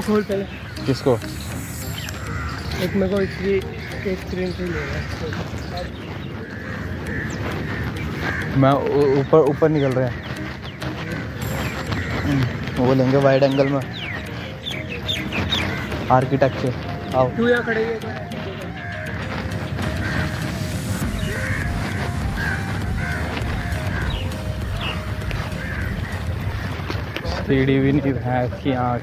इसको खोल पहले किसको? एक मेरे को एक प्रिंट ही। लेगा मैं ऊपर ऊपर निकल रहे हैं। वो लेंगे वाइड एंगल में। आर्किटेक्चर आओ। तू यहाँ खड़े है सीढ़ी भी नहीं है इसकी आँख।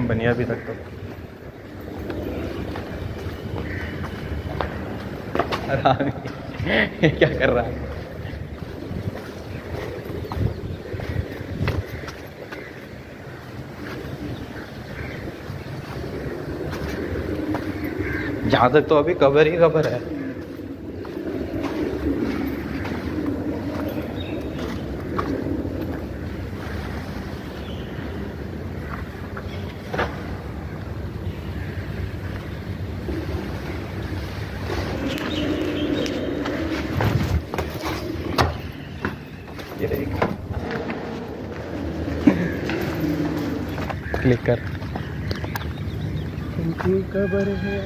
फ्रेम बनी है अभी तक तो। क्या कर रहा है? यहाँ तक तो अभी कवर ही कवर है। क्लिक कर। उनकी कबर है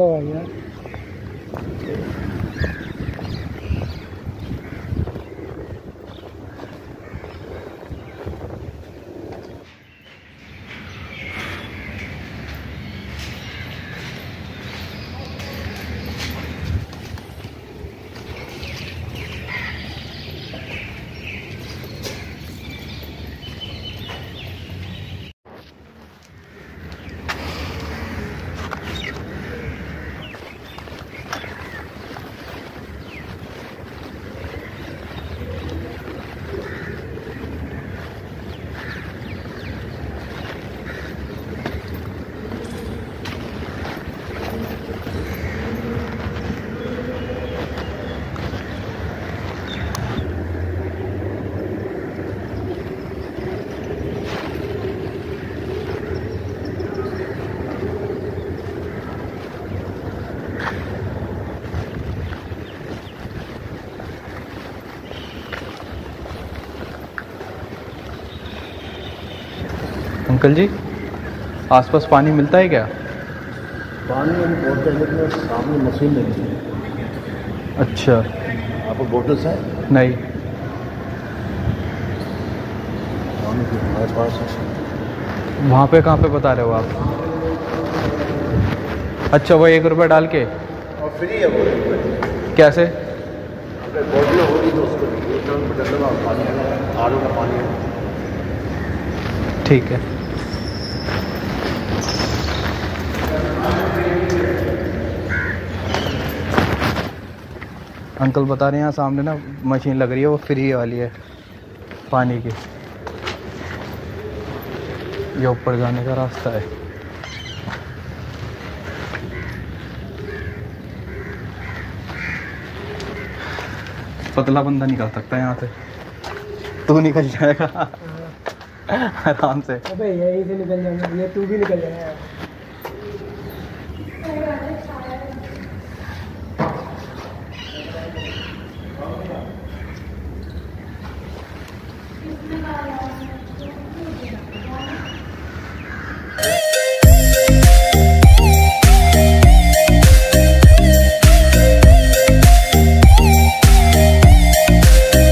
अभी अंकल जी आसपास पानी मिलता है क्या? पानी अभी बोतल है लेकिन सामने मशीन नहीं है। अच्छा। आपको बोटल्स है नहीं। है। वहाँ पे कहाँ पे बता रहे हो आप? अच्छा वो एक रुपये डाल के। और फ्री है वो कैसे? ठीक है। अंकल बता रहे हैं, यहाँ सामने ना मशीन लग रही है, वो फ्री वाली है, पानी की। ये ऊपर जाने का रास्ता है। पतला बंदा निकल सकता है यहाँ से। तू निकल जाएगा। आराम से। अबे यही से निकल जाएँगे ये तू भी निकल जाएगा